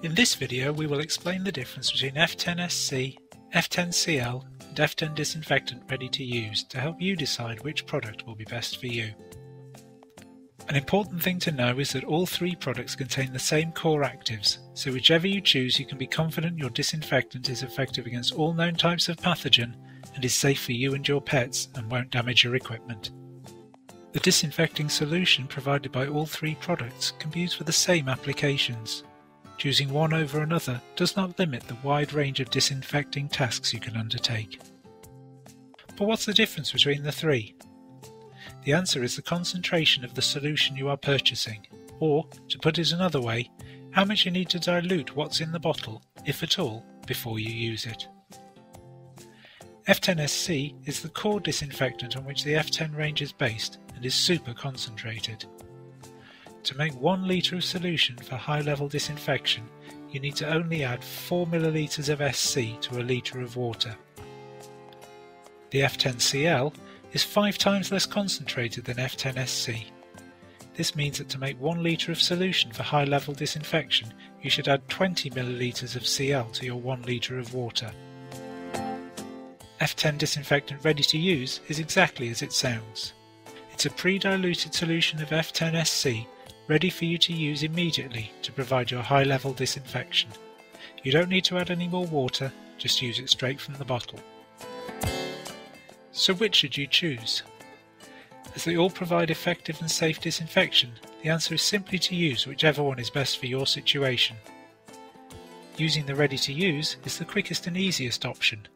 In this video we will explain the difference between F10SC, F10CL and F10 disinfectant ready to use to help you decide which product will be best for you. An important thing to know is that all three products contain the same core actives, so whichever you choose you can be confident your disinfectant is effective against all known types of pathogen and is safe for you and your pets and won't damage your equipment. The disinfecting solution provided by all three products can be used for the same applications. Choosing one over another does not limit the wide range of disinfecting tasks you can undertake. But what's the difference between the three? The answer is the concentration of the solution you are purchasing, or, to put it another way, how much you need to dilute what's in the bottle, if at all, before you use it. F10SC is the core disinfectant on which the F10 range is based and is super concentrated. To make 1 litre of solution for high level disinfection, you need to only add 4 millilitres of SC to a litre of water. The F10CL is 5 times less concentrated than F10SC. This means that to make 1 litre of solution for high level disinfection, you should add 20 millilitres of Cl to your 1 litre of water. F10 disinfectant ready to use is exactly as it sounds. It's a pre-diluted solution of F10SC ready for you to use immediately to provide your high level disinfection. You don't need to add any more water, just use it straight from the bottle. So which should you choose? As they all provide effective and safe disinfection, the answer is simply to use whichever one is best for your situation. Using the ready to use is the quickest and easiest option.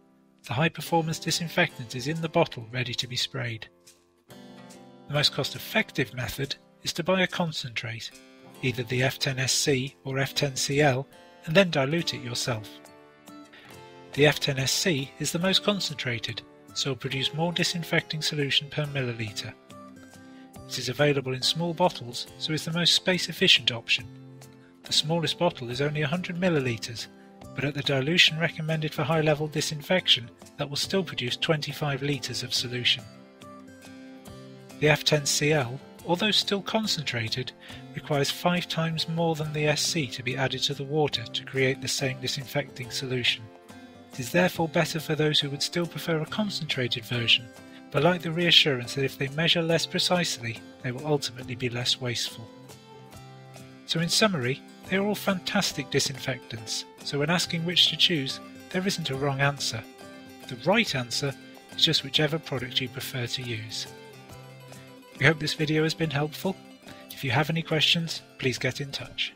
The high performance disinfectant is in the bottle ready to be sprayed. The most cost effective method is to buy a concentrate, either the F10SC or F10CL, and then dilute it yourself. The F10SC is the most concentrated, so will produce more disinfecting solution per milliliter. It is available in small bottles, so is the most space efficient option. The smallest bottle is only 100 milliliters, but at the dilution recommended for high level disinfection, that will still produce 25 litres of solution. The F10CL, although still concentrated, requires 5 times more than the SC to be added to the water to create the same disinfecting solution. It is therefore better for those who would still prefer a concentrated version, but like the reassurance that if they measure less precisely, they will ultimately be less wasteful. So in summary, they are all fantastic disinfectants, so when asking which to choose, there isn't a wrong answer. The right answer is just whichever product you prefer to use. We hope this video has been helpful. If you have any questions, please get in touch.